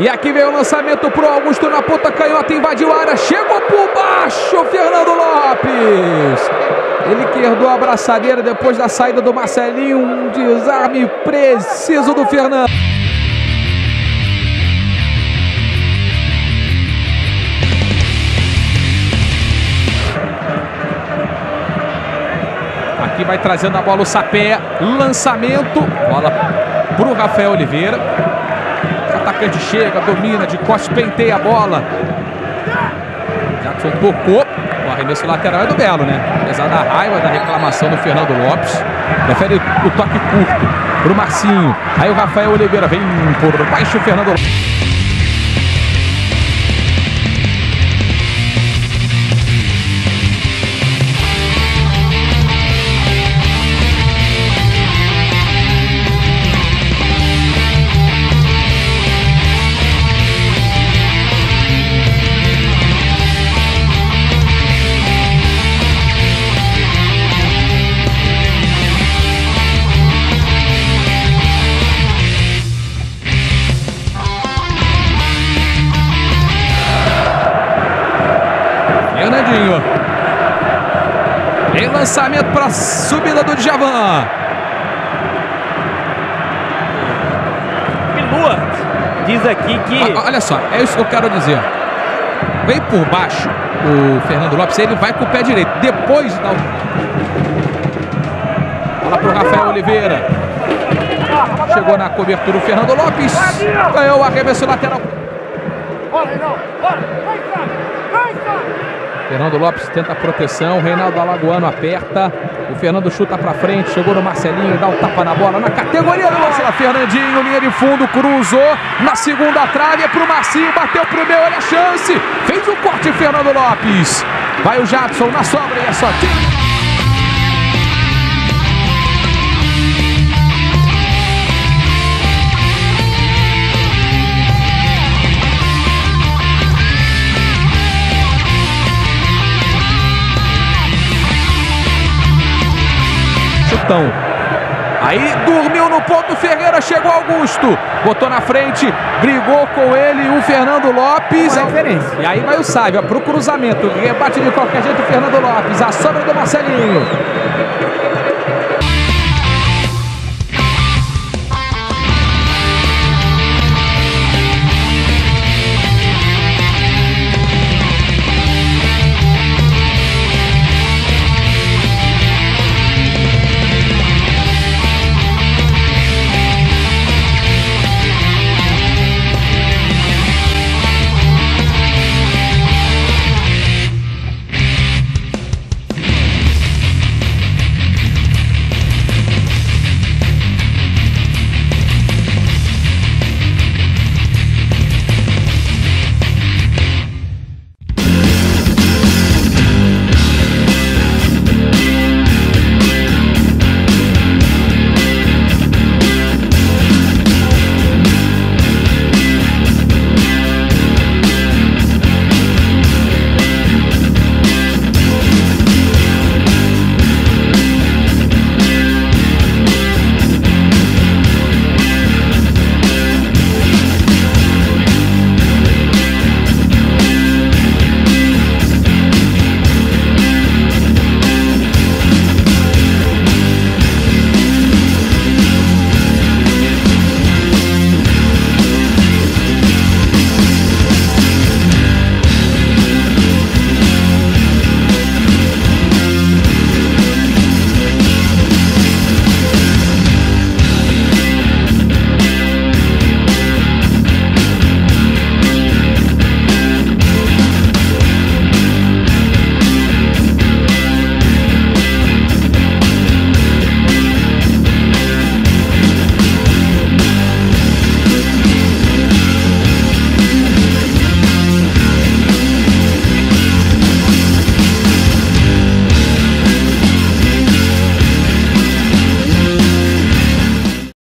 E aqui vem o lançamento pro Augusto na ponta canhota, invadiu a área, chegou por baixo, Fernando Lopes. Ele que herdou a abraçadeira depois da saída do Marcelinho, um desarme preciso do Fernando. Aqui vai trazendo a bola o Sapé, lançamento, bola pro Rafael Oliveira. Atacante chega, domina de costas, penteia a bola. Jackson tocou, o arremesso lateral é do Belo, né? Apesar da raiva da reclamação do Fernando Lopes, prefere o toque curto pro Marcinho. Aí o Rafael Oliveira vem por baixo o Fernando Lopes. Lançamento para a subida do Djavan. Lua diz aqui que. Olha só, é isso que eu quero dizer. Vem por baixo o Fernando Lopes, ele vai com o pé direito. Depois dá o. Bola pro Rafael Oliveira. Chegou na cobertura o Fernando Lopes. Ganhou o arremesso lateral. Bora, Reinaldo, bora, vai, vai, Fernando Lopes tenta a proteção, Reinaldo Alagoano aperta, o Fernando chuta pra frente, chegou no Marcelinho, dá um tapa na bola, na categoria do lance, Fernandinho, linha de fundo, cruzou, na segunda trave, é pro Marcinho, bateu pro meu, olha a chance, fez o corte Fernando Lopes, vai o Jadson na sobra e é só tiro. Aí dormiu no ponto, Ferreira chegou Augusto, botou na frente, brigou com ele o Fernando Lopes. E aí vai o Sávia pro cruzamento, rebate de qualquer jeito o Fernando Lopes, a sobra do Marcelinho.